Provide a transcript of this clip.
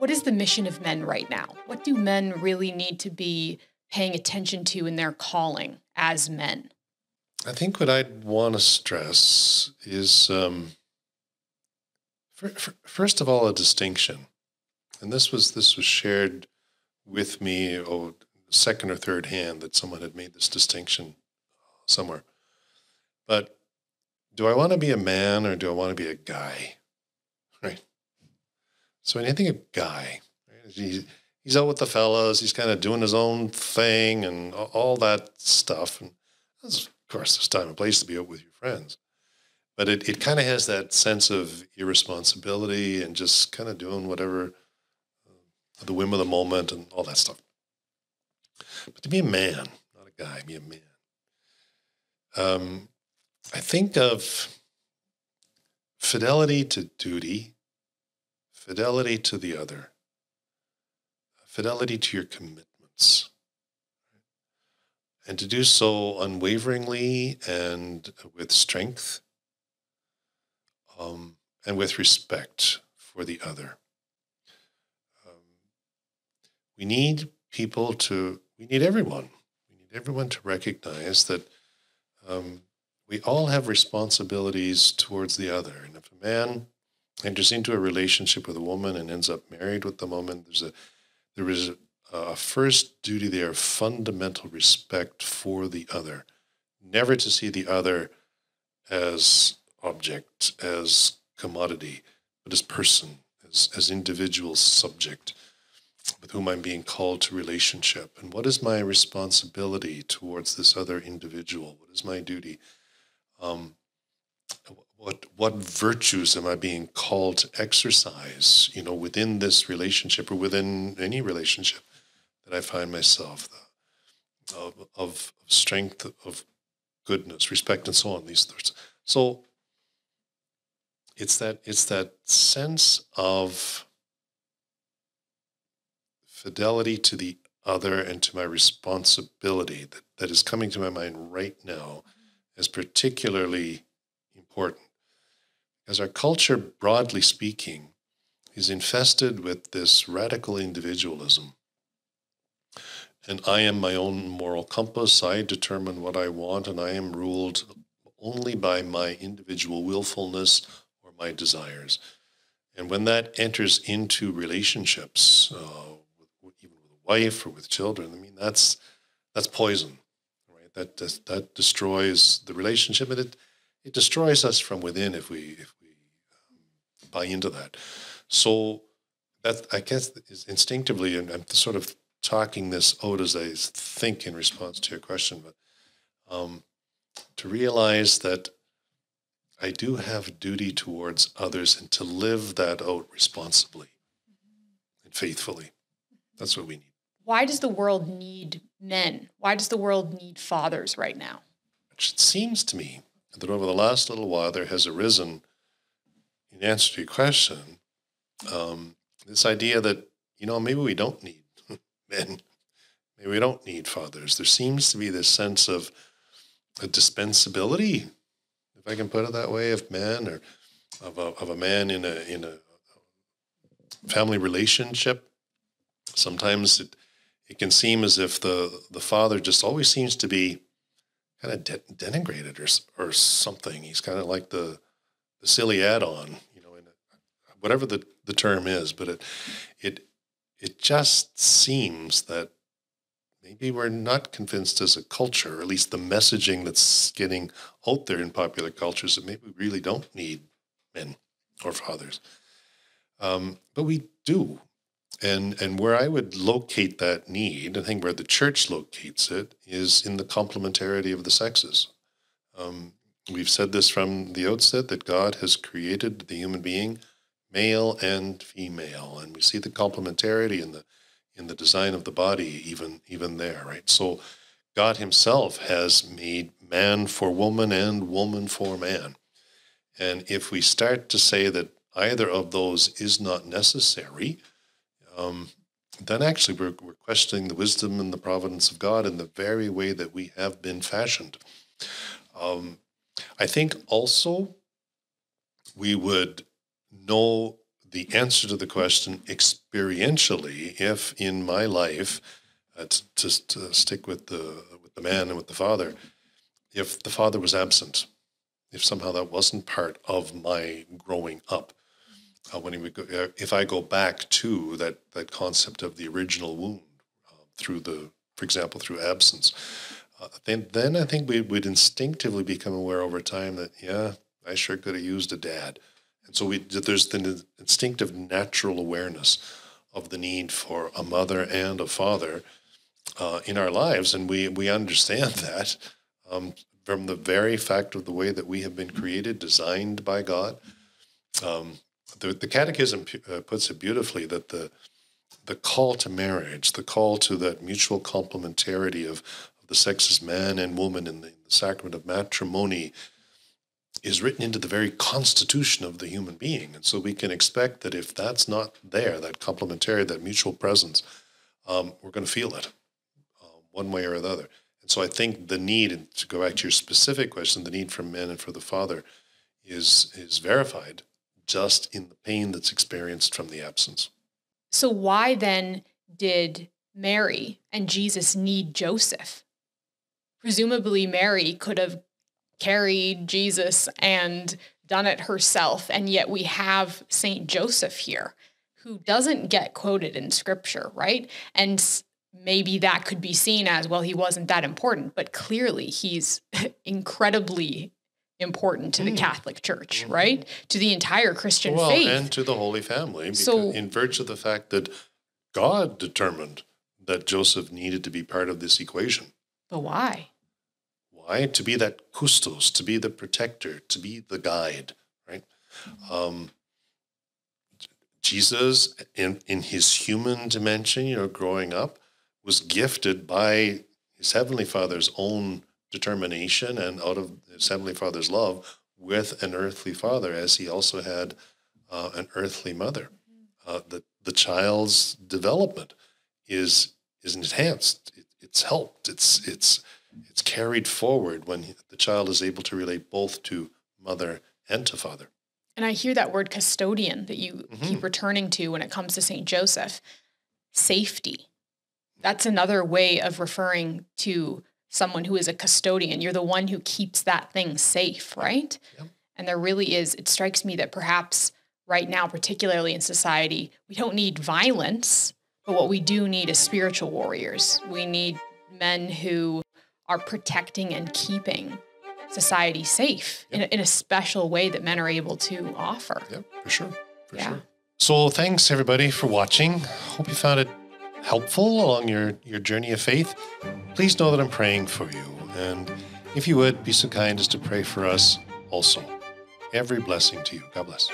what is the mission of men right now? What do men really need to be paying attention to in their calling as men? I think what I'd want to stress is um, for, for, first of all a distinction, and this was this was shared with me oh second or third hand that someone had made this distinction somewhere. But do I want to be a man or do I want to be a guy? Right. So when you think of guy, he's, he's out with the fellas, he's kind of doing his own thing and all that stuff. And of course, there's time and place to be out with your friends. But it, it kind of has that sense of irresponsibility and just kind of doing whatever uh, the whim of the moment and all that stuff. But to be a man, not a guy, be a man. Um, I think of fidelity to duty, fidelity to the other, fidelity to your commitments, and to do so unwaveringly and with strength um, and with respect for the other. Um, we need people to we need everyone. We need everyone to recognize that um, we all have responsibilities towards the other. And if a man enters into a relationship with a woman and ends up married with the woman, there's a there is a, a first duty there, fundamental respect for the other, never to see the other as object, as commodity, but as person, as as individual subject with whom I'm being called to relationship? And what is my responsibility towards this other individual? What is my duty? Um, what what virtues am I being called to exercise? You know, within this relationship or within any relationship that I find myself, the, of, of strength, of goodness, respect, and so on. These things. So it's that it's that sense of fidelity to the other and to my responsibility that, that is coming to my mind right now as particularly important. As our culture, broadly speaking, is infested with this radical individualism. And I am my own moral compass. I determine what I want, and I am ruled only by my individual willfulness or my desires. And when that enters into relationships, uh, with, even with a wife or with children. I mean, that's that's poison, right? That that, that destroys the relationship, and it it destroys us from within if we if we um, buy into that. So that I guess is instinctively, and I'm sort of talking this out as I think in response to your question, but um, to realize that I do have duty towards others and to live that out responsibly and faithfully. That's what we need why does the world need men? Why does the world need fathers right now? It seems to me that over the last little while there has arisen, in answer to your question, um, this idea that, you know, maybe we don't need men. Maybe we don't need fathers. There seems to be this sense of a dispensability, if I can put it that way, of men or of a, of a man in a, in a family relationship. Sometimes it, it can seem as if the the father just always seems to be kind of de- denigrated or or something. He's kind of like the the silly add-on, you know, in a, whatever the the term is. But it it it just seems that maybe we're not convinced as a culture, or at least the messaging that's getting out there in popular cultures, that maybe we really don't need men or fathers. Um, but we do. And, and where I would locate that need, I think where the church locates it, is in the complementarity of the sexes. Um, we've said this from the outset that God has created the human being male and female, and we see the complementarity in the in the design of the body, even even there, right? So God Himself has made man for woman and woman for man. And if we start to say that either of those is not necessary, um, then actually we're, we're questioning the wisdom and the providence of God in the very way that we have been fashioned. Um, I think also we would know the answer to the question experientially, if in my life, uh, to, to, stick with the with the man and with the father, if the father was absent, if somehow that wasn't part of my growing up, uh, when he go, uh, if I go back to that that concept of the original wound uh, through the, for example, through absence, uh, then then I think we would instinctively become aware over time that yeah, I sure could have used a dad, and so we there's the instinctive natural awareness of the need for a mother and a father uh, in our lives, and we we understand that. Um, from the very fact of the way that we have been created, designed by God, um, the, the Catechism uh, puts it beautifully that the the call to marriage, the call to that mutual complementarity of, of the sexes, man and woman, in the, in the sacrament of matrimony, is written into the very constitution of the human being. And so we can expect that if that's not there, that complementarity, that mutual presence, um, we're going to feel it uh, one way or the other. And so I think the need, and to go back to your specific question, the need for men and for the father is is verified just in the pain that's experienced from the absence. So, why then did Mary and Jesus need Joseph? Presumably, Mary could have carried Jesus and done it herself, and yet we have Saint Joseph here who doesn't get quoted in scripture, right? And maybe that could be seen as well, he wasn't that important, but clearly he's incredibly important to the mm. Catholic Church, mm-hmm. right? To the entire Christian well, faith. And to the Holy Family. So, in virtue of the fact that God determined that Joseph needed to be part of this equation. But why? Why? To be that custos, to be the protector, to be the guide, right? Um, Jesus, in, in his human dimension, you know, growing up, was gifted by his heavenly father's own determination and out of his heavenly father's love with an earthly father, as he also had uh, an earthly mother. Uh, the the child's development is is enhanced. It, it's helped. It's it's it's carried forward when he, the child is able to relate both to mother and to father. And I hear that word custodian that you mm-hmm. keep returning to when it comes to Saint Joseph. Safety. That's another way of referring to someone who is a custodian. You're the one who keeps that thing safe, right? Yep. And there really is, it strikes me that perhaps right now, particularly in society, we don't need violence, but what we do need is spiritual warriors. We need men who are protecting and keeping society safe yep. in, a, in, a, special way that men are able to offer. Yeah, for sure. For yeah. sure. So thanks everybody for watching. Hope you found it helpful along your, your journey of faith, please know that I'm praying for you. And if you would, be so kind as to pray for us also. Every blessing to you. God bless.